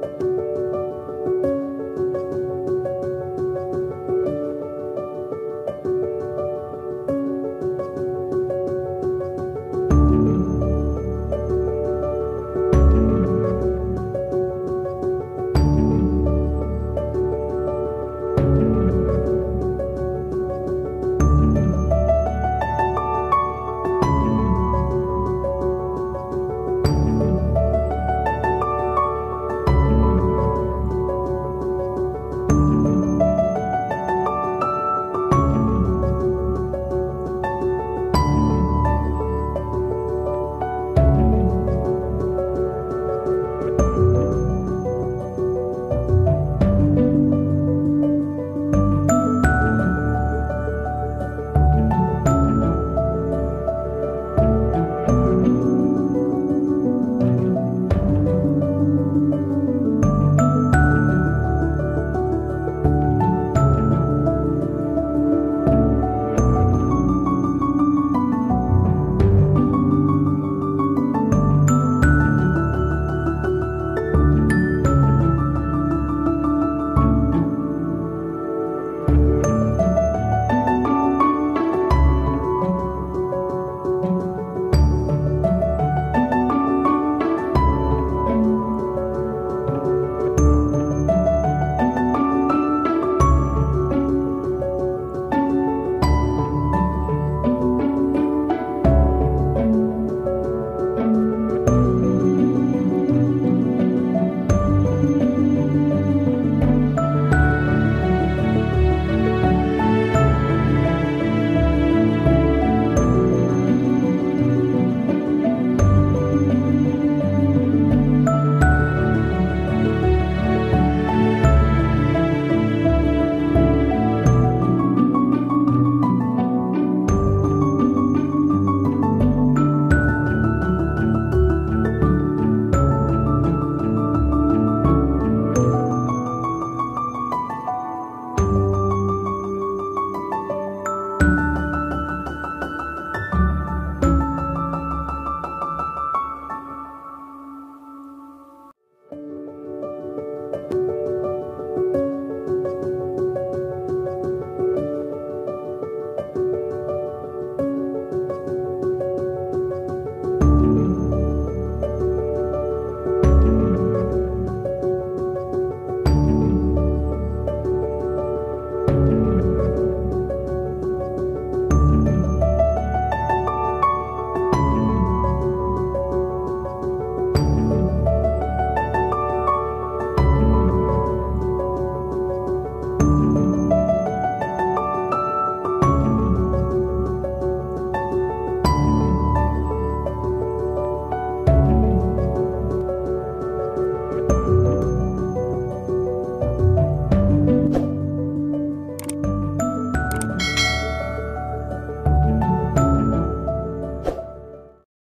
Bye.